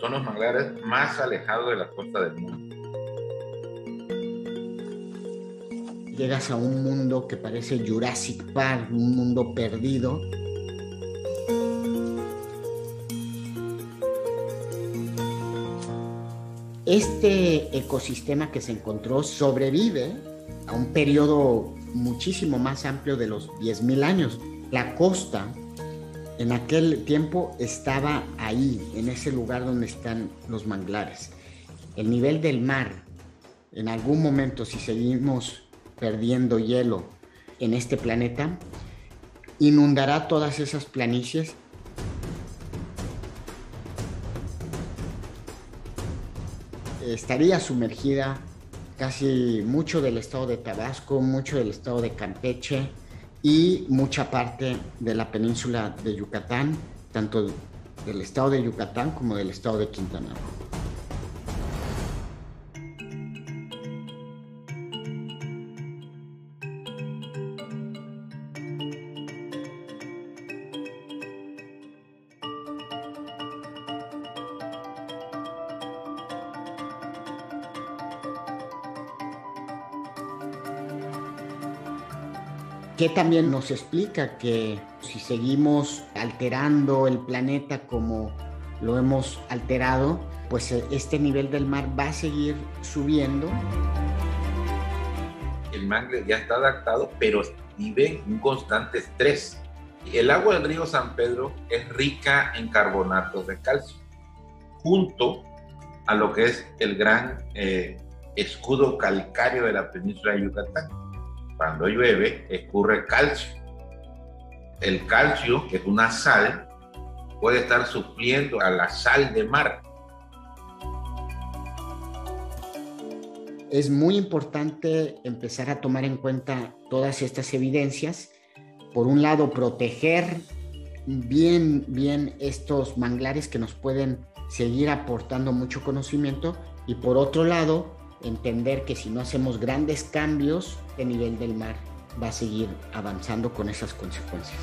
son los manglares más alejados de la costa del mundo. Llegas a un mundo que parece Jurassic Park, un mundo perdido. Este ecosistema que se encontró sobrevive a un periodo muchísimo más amplio de los 10.000 años. La costa en aquel tiempo estaba ahí, en ese lugar donde están los manglares. El nivel del mar, en algún momento, si seguimos perdiendo hielo en este planeta, inundará todas esas planicies. Estaría sumergida casi mucho del estado de Tabasco, mucho del estado de Campeche y mucha parte de la península de Yucatán, tanto del estado de Yucatán como del estado de Quintana Roo. Que también nos explica que si seguimos alterando el planeta como lo hemos alterado, pues eh, este nivel del mar va a seguir subiendo. El mangle ya está adaptado, pero vive un constante estrés. El agua del río San Pedro es rica en carbonatos de calcio, junto a lo que es el gran eh, escudo calcáreo de la península de Yucatán cuando llueve, escurre calcio. El calcio, que es una sal, puede estar supliendo a la sal de mar. Es muy importante empezar a tomar en cuenta todas estas evidencias. Por un lado, proteger bien, bien estos manglares que nos pueden seguir aportando mucho conocimiento y por otro lado, entender que si no hacemos grandes cambios, el nivel del mar va a seguir avanzando con esas consecuencias.